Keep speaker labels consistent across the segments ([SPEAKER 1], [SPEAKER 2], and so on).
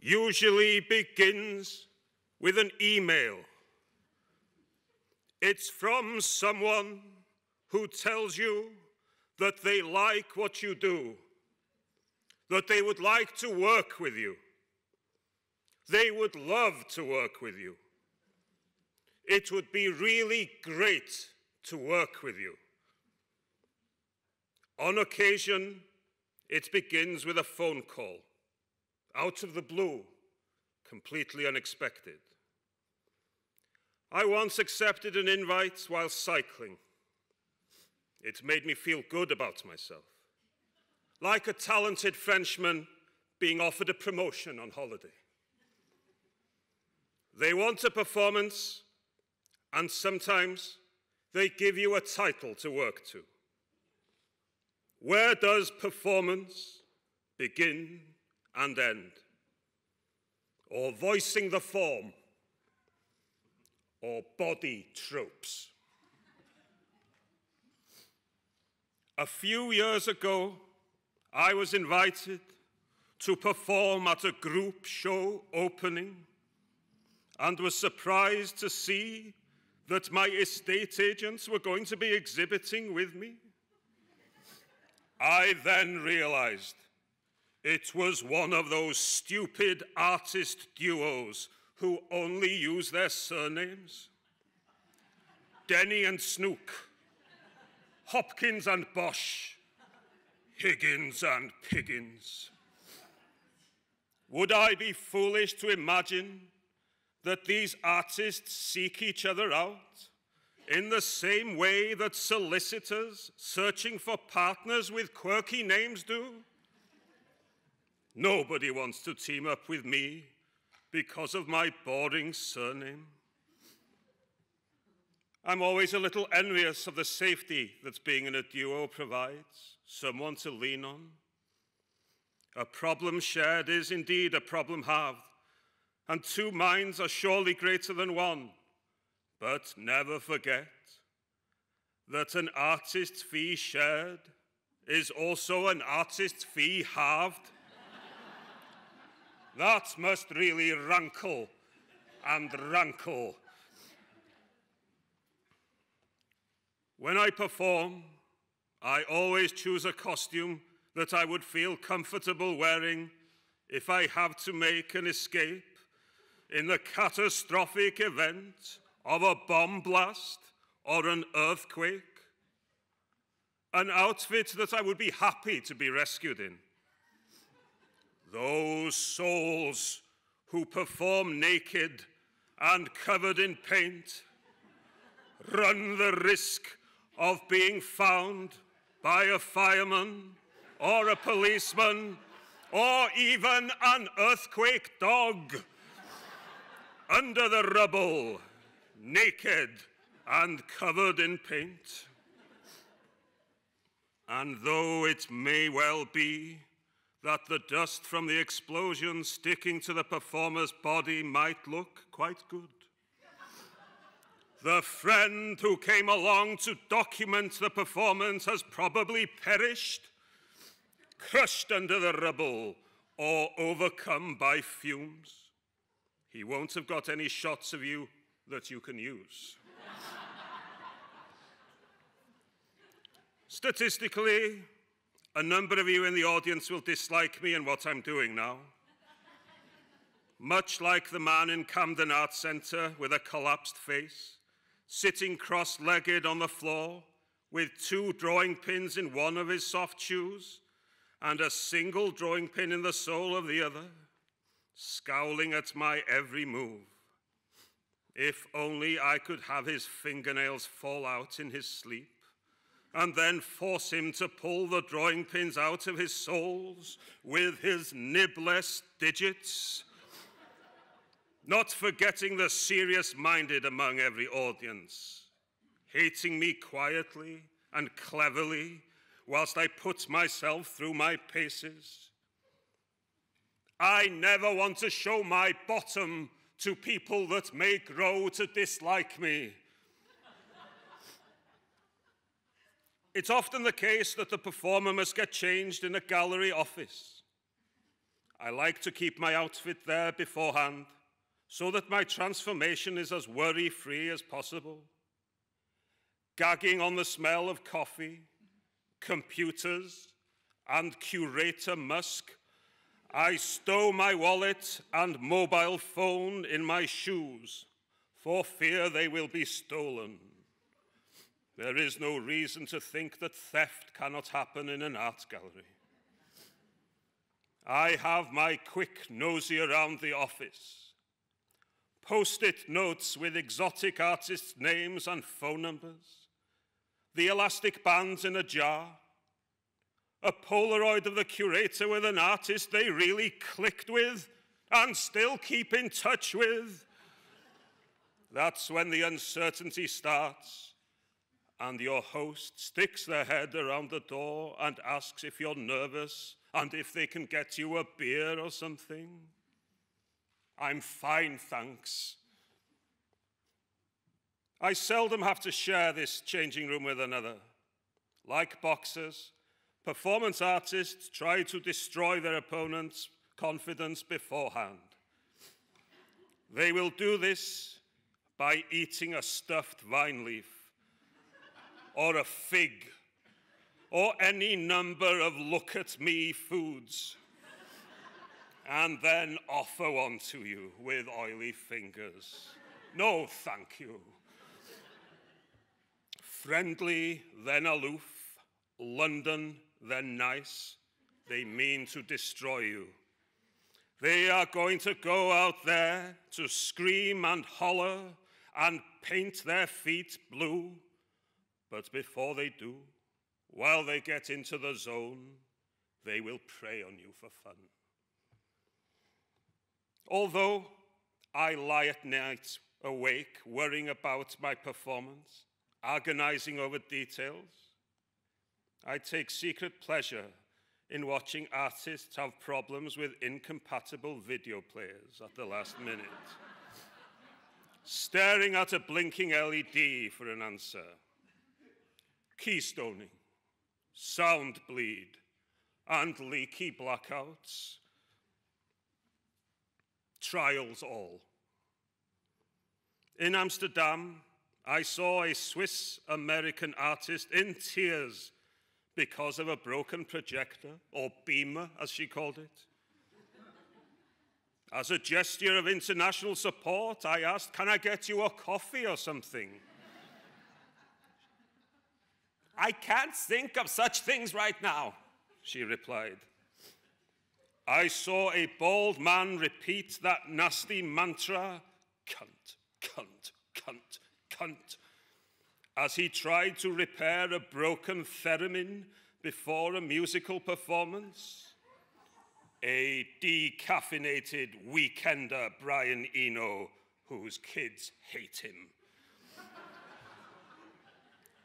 [SPEAKER 1] usually begins with an email. It's from someone who tells you that they like what you do, that they would like to work with you. They would love to work with you. It would be really great to work with you. On occasion, it begins with a phone call, out of the blue, completely unexpected. I once accepted an invite while cycling. It made me feel good about myself, like a talented Frenchman being offered a promotion on holiday. They want a performance, and sometimes they give you a title to work to. Where does performance begin and end? Or voicing the form? Or body tropes? A few years ago, I was invited to perform at a group show opening and was surprised to see that my estate agents were going to be exhibiting with me. I then realized it was one of those stupid artist duos who only use their surnames. Denny and Snook, Hopkins and Bosch, Higgins and Piggins. Would I be foolish to imagine that these artists seek each other out in the same way that solicitors searching for partners with quirky names do? Nobody wants to team up with me because of my boring surname. I'm always a little envious of the safety that being in a duo provides, someone to lean on. A problem shared is indeed a problem halved, and two minds are surely greater than one. But never forget that an artist's fee shared is also an artist's fee halved. That must really rankle and rankle. When I perform, I always choose a costume that I would feel comfortable wearing if I have to make an escape in the catastrophic event of a bomb blast or an earthquake. An outfit that I would be happy to be rescued in. Those souls who perform naked and covered in paint run the risk of being found by a fireman or a policeman or even an earthquake dog under the rubble, naked and covered in paint. And though it may well be that the dust from the explosion sticking to the performer's body might look quite good, the friend who came along to document the performance has probably perished, crushed under the rubble, or overcome by fumes. He won't have got any shots of you that you can use. Statistically, a number of you in the audience will dislike me and what I'm doing now. Much like the man in Camden Arts Centre with a collapsed face, sitting cross legged on the floor with two drawing pins in one of his soft shoes and a single drawing pin in the sole of the other, scowling at my every move. If only I could have his fingernails fall out in his sleep and then force him to pull the drawing pins out of his soles with his nibless digits not forgetting the serious minded among every audience, hating me quietly and cleverly whilst I put myself through my paces. I never want to show my bottom to people that may grow to dislike me. It's often the case that the performer must get changed in a gallery office. I like to keep my outfit there beforehand so that my transformation is as worry free as possible. Gagging on the smell of coffee, computers, and curator Musk, I stow my wallet and mobile phone in my shoes for fear they will be stolen. There is no reason to think that theft cannot happen in an art gallery. I have my quick nosy around the office, post-it notes with exotic artists' names and phone numbers, the elastic bands in a jar, a Polaroid of the curator with an artist they really clicked with and still keep in touch with. That's when the uncertainty starts and your host sticks their head around the door and asks if you're nervous and if they can get you a beer or something. I'm fine, thanks. I seldom have to share this changing room with another. Like boxers, performance artists try to destroy their opponent's confidence beforehand. They will do this by eating a stuffed vine leaf or a fig or any number of look at me foods and then offer one to you with oily fingers. No, thank you. Friendly, then aloof, London, then nice, they mean to destroy you. They are going to go out there to scream and holler and paint their feet blue. But before they do, while they get into the zone, they will prey on you for fun. Although I lie at night awake, worrying about my performance, agonizing over details, I take secret pleasure in watching artists have problems with incompatible video players at the last minute, staring at a blinking LED for an answer, keystoning, sound bleed, and leaky blackouts. Trials all. In Amsterdam, I saw a Swiss American artist in tears because of a broken projector, or beamer as she called it. As a gesture of international support, I asked, Can I get you a coffee or something? I can't think of such things right now, she replied. I saw a bald man repeat that nasty mantra, cunt, cunt, cunt, cunt, as he tried to repair a broken theremin before a musical performance. A decaffeinated weekender, Brian Eno, whose kids hate him.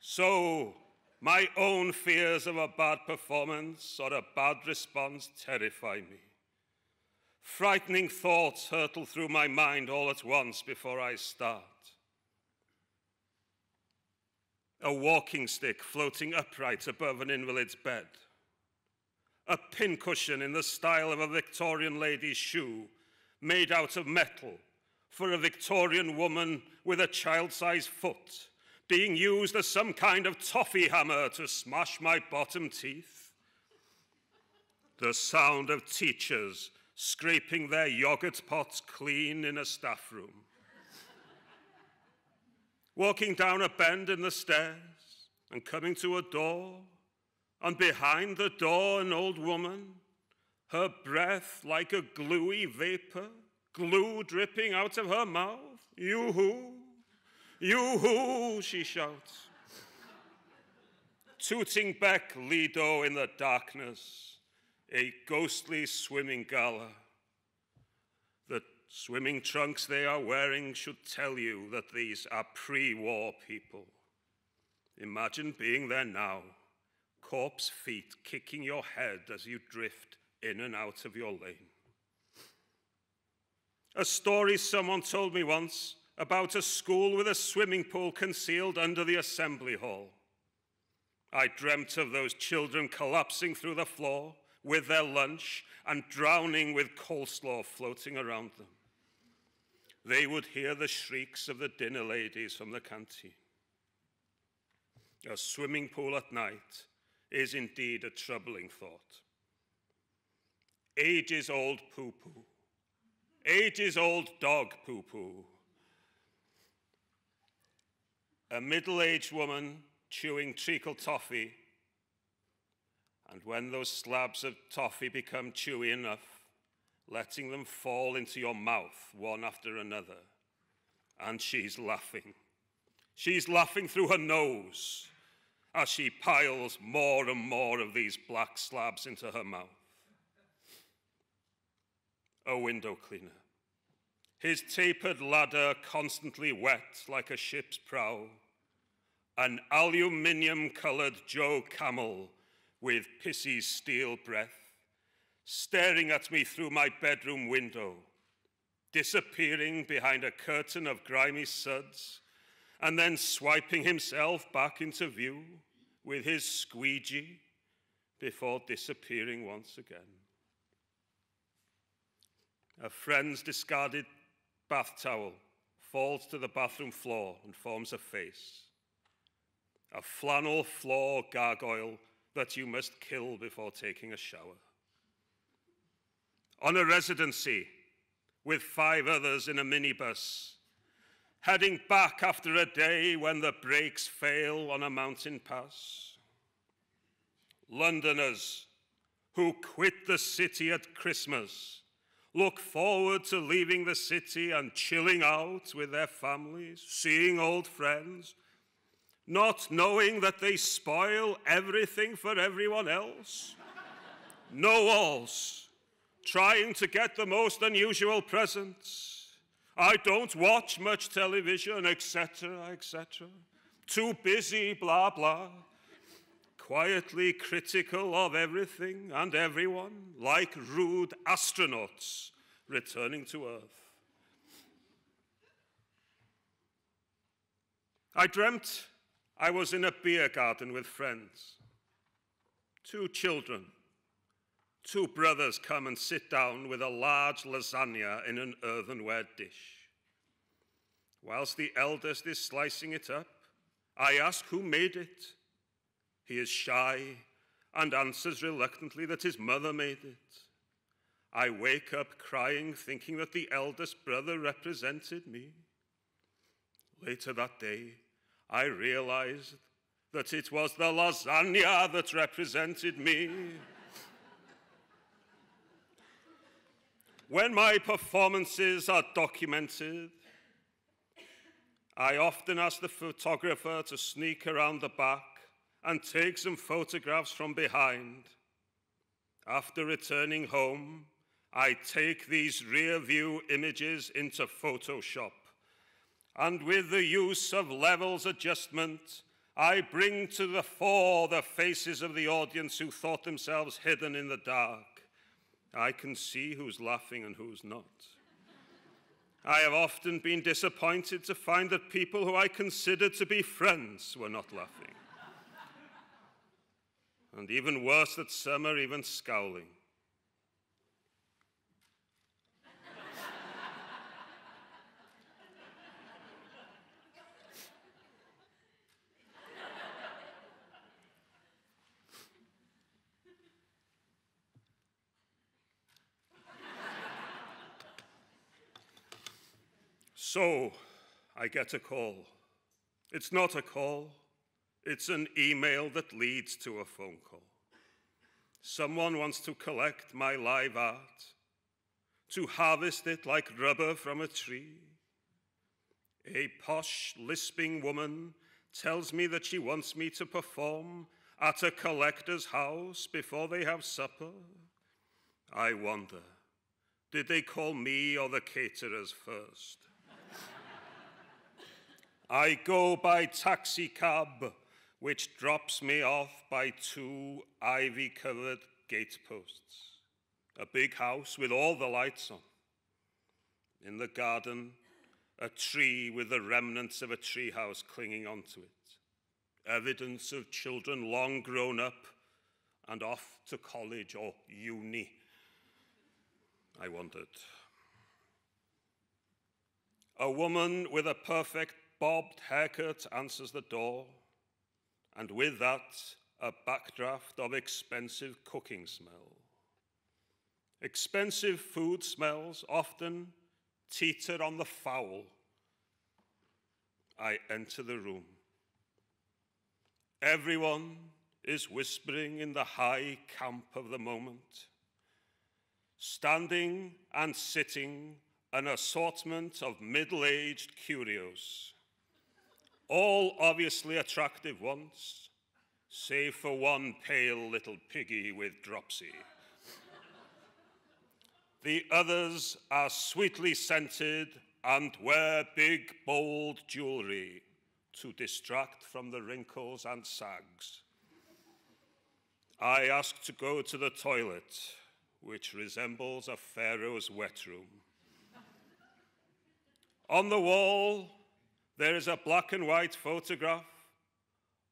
[SPEAKER 1] so, my own fears of a bad performance or a bad response terrify me. Frightening thoughts hurtle through my mind all at once before I start. A walking stick floating upright above an invalid's bed. A pincushion in the style of a Victorian lady's shoe made out of metal for a Victorian woman with a child-sized foot being used as some kind of toffee hammer to smash my bottom teeth. The sound of teachers scraping their yogurt pots clean in a staff room. Walking down a bend in the stairs and coming to a door, and behind the door, an old woman, her breath like a gluey vapor, glue dripping out of her mouth. Yoo-hoo! Yoo-hoo, she shouts. Tooting Bec Lido in the darkness, a ghostly swimming gala. The swimming trunks they are wearing should tell you that these are pre-war people. Imagine being there now, corpse feet kicking your head as you drift in and out of your lane. A story someone told me once about a school with a swimming pool concealed under the assembly hall. I dreamt of those children collapsing through the floor with their lunch and drowning with coleslaw floating around them. They would hear the shrieks of the dinner ladies from the canteen. A swimming pool at night is indeed a troubling thought. Ages old poo poo, ages old dog poo poo. A middle aged woman chewing treacle toffee, and when those slabs of toffee become chewy enough, letting them fall into your mouth one after another. And she's laughing. She's laughing through her nose as she piles more and more of these black slabs into her mouth. A window cleaner, his tapered ladder constantly wet like a ship's prow, an aluminium colored Joe Camel with pissy steel breath, staring at me through my bedroom window, disappearing behind a curtain of grimy suds, and then swiping himself back into view with his squeegee before disappearing once again. A friend's discarded bath towel falls to the bathroom floor and forms a face. A flannel floor gargoyle that you must kill before taking a shower on a residency with five others in a minibus, heading back after a day when the brakes fail on a mountain pass. Londoners who quit the city at Christmas look forward to leaving the city and chilling out with their families, seeing old friends, not knowing that they spoil everything for everyone else. no walls trying to get the most unusual presents. I don't watch much television, etc., etc. Too busy, blah, blah. Quietly critical of everything and everyone, like rude astronauts returning to Earth. I dreamt I was in a beer garden with friends. Two children Two brothers come and sit down with a large lasagna in an earthenware dish. Whilst the eldest is slicing it up, I ask who made it. He is shy and answers reluctantly that his mother made it. I wake up crying, thinking that the eldest brother represented me. Later that day, I realized that it was the lasagna that represented me. When my performances are documented, I often ask the photographer to sneak around the back and take some photographs from behind. After returning home, I take these rear view images into Photoshop. And with the use of levels adjustment, I bring to the fore the faces of the audience who thought themselves hidden in the dark. I can see who's laughing and who's not. I have often been disappointed to find that people who I considered to be friends were not laughing. and even worse, that some are even scowling. So I get a call. It's not a call, it's an email that leads to a phone call. Someone wants to collect my live art, to harvest it like rubber from a tree. A posh, lisping woman tells me that she wants me to perform at a collector's house before they have supper. I wonder, did they call me or the caterers first? I go by taxi cab, which drops me off by two ivy covered gateposts. A big house with all the lights on. In the garden, a tree with the remnants of a treehouse clinging onto it. Evidence of children long grown up and off to college or uni? I wondered. A woman with a perfect bobbed haircut answers the door, and with that, a backdraft of expensive cooking smell. Expensive food smells often teeter on the foul. I enter the room. Everyone is whispering in the high camp of the moment. Standing and sitting, an assortment of middle aged curios, all obviously attractive ones, save for one pale little piggy with dropsy. The others are sweetly scented and wear big, bold jewelry to distract from the wrinkles and sags. I ask to go to the toilet, which resembles a pharaoh's wet room. On the wall, there is a black and white photograph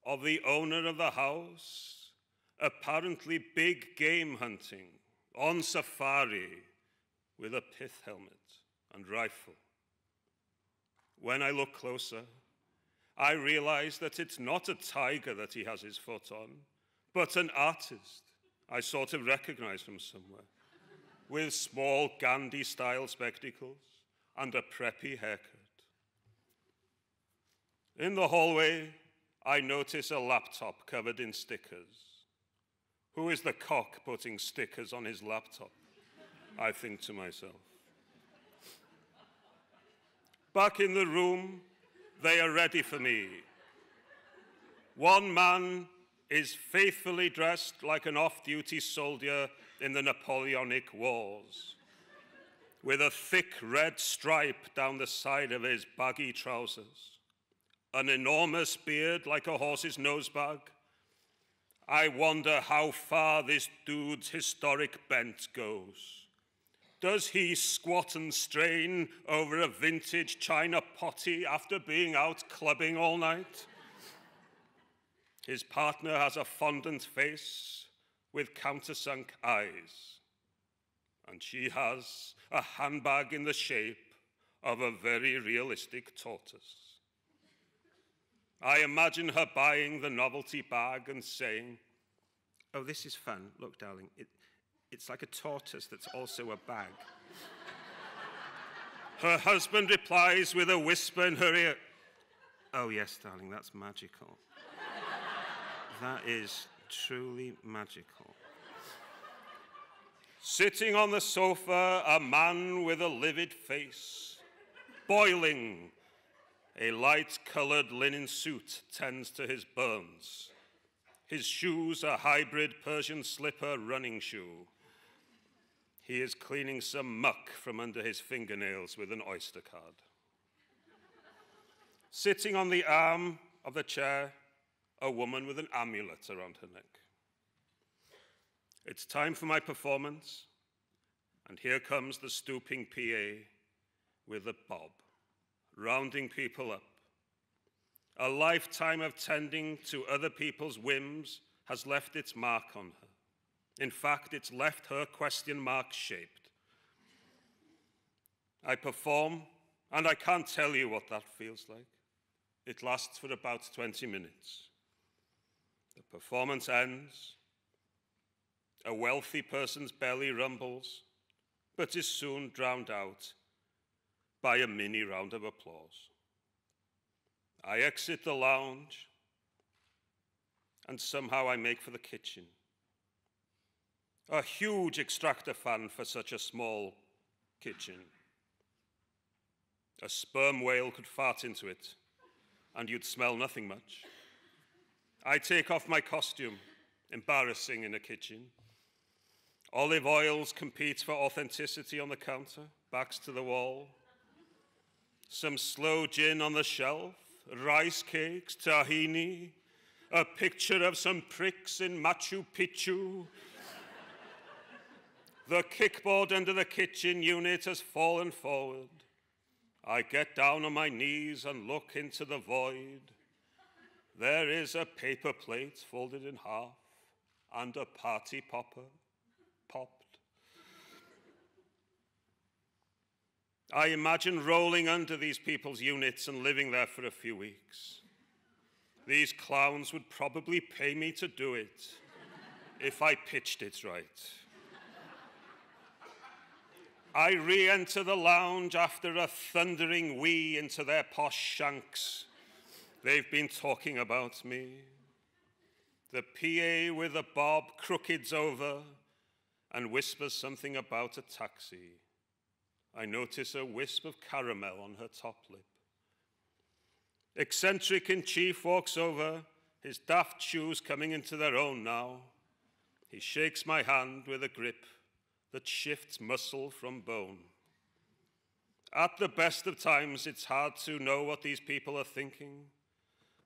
[SPEAKER 1] of the owner of the house, apparently big game hunting, on safari, with a pith helmet and rifle. When I look closer, I realize that it's not a tiger that he has his foot on, but an artist I sort of recognize from somewhere, with small Gandhi style spectacles and a preppy haircut. In the hallway, I notice a laptop covered in stickers. Who is the cock putting stickers on his laptop? I think to myself. Back in the room, they are ready for me. One man is faithfully dressed like an off duty soldier in the Napoleonic Wars, with a thick red stripe down the side of his baggy trousers, an enormous beard like a horse's nosebag. I wonder how far this dude's historic bent goes. Does he squat and strain over a vintage china potty after being out clubbing all night? His partner has a fondant face with countersunk eyes, and she has a handbag in the shape of a very realistic tortoise. I imagine her buying the novelty bag and saying, Oh, this is fun. Look, darling, it, it's like a tortoise that's also a bag. her husband replies with a whisper in her ear Oh, yes, darling, that's magical. that is truly magical. Sitting on the sofa, a man with a livid face, boiling. A light colored linen suit tends to his burns. His shoes, a hybrid Persian slipper running shoe. He is cleaning some muck from under his fingernails with an Oyster card. Sitting on the arm of the chair, a woman with an amulet around her neck. It's time for my performance, and here comes the stooping PA with a bob, rounding people up. A lifetime of tending to other people's whims has left its mark on her. In fact, it's left her question mark shaped. I perform, and I can't tell you what that feels like. It lasts for about 20 minutes. The performance ends. A wealthy person's belly rumbles, but is soon drowned out by a mini round of applause. I exit the lounge, and somehow I make for the kitchen a huge extractor fan for such a small kitchen. A sperm whale could fart into it, and you'd smell nothing much. I take off my costume, embarrassing in a kitchen. Olive oils compete for authenticity on the counter, backs to the wall. Some sloe gin on the shelf, rice cakes, tahini, a picture of some pricks in Machu Picchu, the kickboard under the kitchen unit has fallen forward. I get down on my knees and look into the void. There is a paper plate folded in half, and a party popper I imagine rolling under these people's units and living there for a few weeks. These clowns would probably pay me to do it if I pitched it right. I re enter the lounge after a thundering wee into their posh shanks. They've been talking about me. The PA with a bob crookeds over and whispers something about a taxi. I notice a wisp of caramel on her top lip. Eccentric in chief walks over, his daft shoes coming into their own now. He shakes my hand with a grip that shifts muscle from bone. At the best of times, it's hard to know what these people are thinking,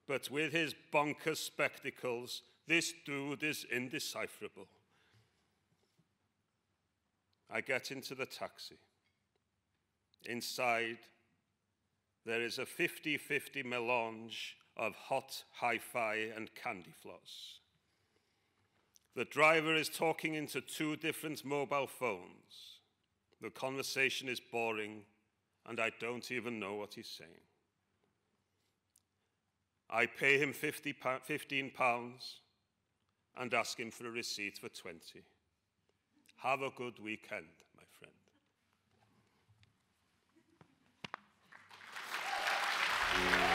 [SPEAKER 1] but with his bonkers spectacles, this dude is indecipherable. I get into the taxi. Inside, there is a 50 50 melange of hot hi fi and candy floss. The driver is talking into two different mobile phones. The conversation is boring, and I don't even know what he's saying. I pay him 50, 15 pounds and ask him for a receipt for 20. Have a good weekend, my friend.